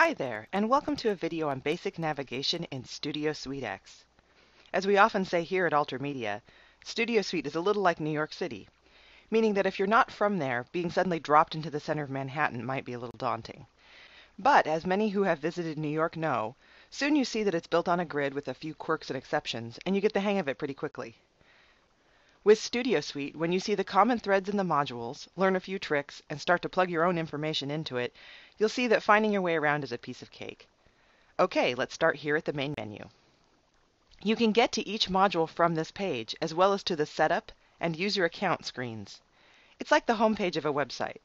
Hi there, and welcome to a video on basic navigation in Studio Suite X. As we often say here at Altermedia, Studio Suite is a little like New York City, meaning that if you're not from there, being suddenly dropped into the center of Manhattan might be a little daunting. But as many who have visited New York know, soon you see that it's built on a grid with a few quirks and exceptions, and you get the hang of it pretty quickly. With Studio Suite, when you see the common threads in the modules, learn a few tricks, and start to plug your own information into it, you'll see that finding your way around is a piece of cake. Okay, let's start here at the main menu. You can get to each module from this page, as well as to the Setup and User Account screens. It's like the homepage of a website.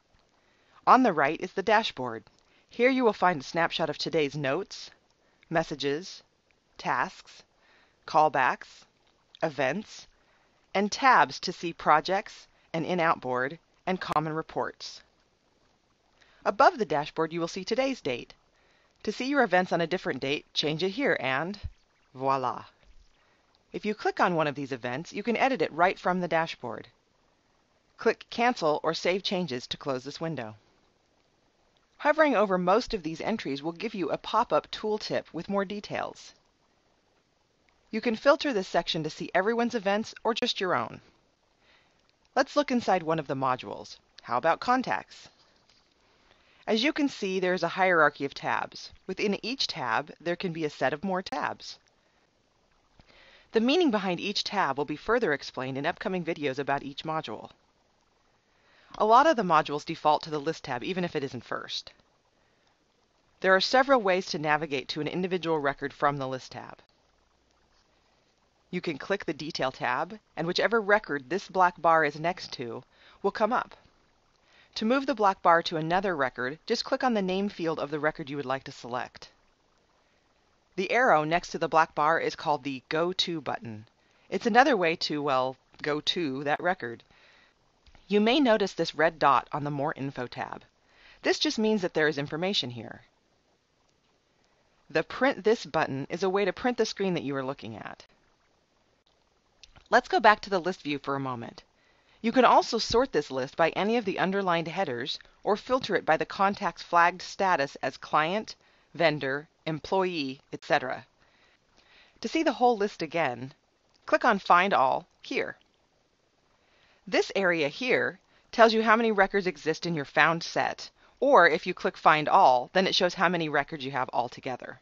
On the right is the dashboard. Here you will find a snapshot of today's notes, messages, tasks, callbacks, events, and tabs to see projects, an in-out board, and common reports. Above the dashboard, you will see today's date. To see your events on a different date, change it here and voila. If you click on one of these events, you can edit it right from the dashboard. Click Cancel or Save Changes to close this window. Hovering over most of these entries will give you a pop-up tooltip with more details. You can filter this section to see everyone's events or just your own. Let's look inside one of the modules. How about contacts? As you can see, there is a hierarchy of tabs. Within each tab, there can be a set of more tabs. The meaning behind each tab will be further explained in upcoming videos about each module. A lot of the modules default to the List tab even if it isn't first. There are several ways to navigate to an individual record from the List tab. You can click the Detail tab, and whichever record this black bar is next to will come up. To move the black bar to another record, just click on the name field of the record you would like to select. The arrow next to the black bar is called the Go To button. It's another way to, well, go to that record. You may notice this red dot on the More Info tab. This just means that there is information here. The Print This button is a way to print the screen that you are looking at. Let's go back to the list view for a moment. You can also sort this list by any of the underlined headers or filter it by the contact's flagged status as client, vendor, employee, etc. To see the whole list again, click on Find All here. This area here tells you how many records exist in your found set, or if you click Find All, then it shows how many records you have altogether.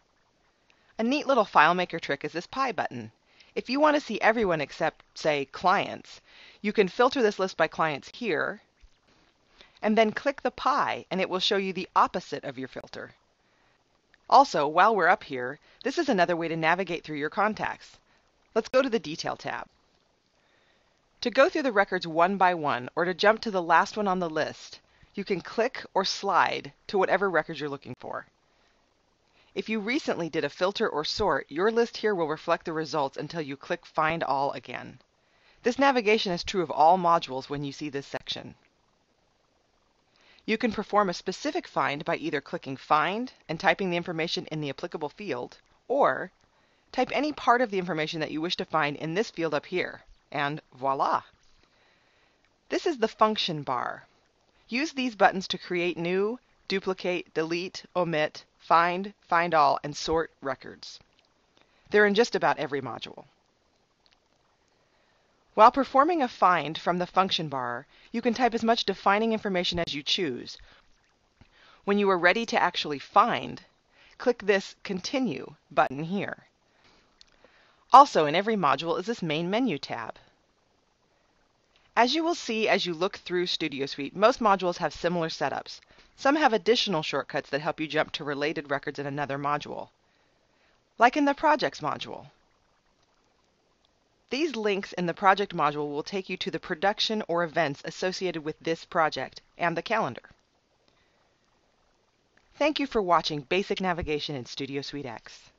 A neat little FileMaker trick is this pie button. If you want to see everyone except, say, clients, you can filter this list by clients here, and then click the pie, and it will show you the opposite of your filter. Also, while we're up here, this is another way to navigate through your contacts. Let's go to the Detail tab. To go through the records one by one, or to jump to the last one on the list, you can click or slide to whatever record you're looking for. If you recently did a filter or sort, your list here will reflect the results until you click Find All again. This navigation is true of all modules when you see this section. You can perform a specific find by either clicking Find and typing the information in the applicable field, or type any part of the information that you wish to find in this field up here, and voila! This is the function bar. Use these buttons to create new, duplicate, delete, omit, find, find all, and sort records. They're in just about every module. While performing a find from the function bar, you can type as much defining information as you choose. When you are ready to actually find, click this Continue button here. Also in every module is this main menu tab. As you will see as you look through Studio Suite, most modules have similar setups. Some have additional shortcuts that help you jump to related records in another module, like in the Projects module. These links in the project module will take you to the production or events associated with this project and the calendar. Thank you for watching Basic Navigation in Studio Suite X.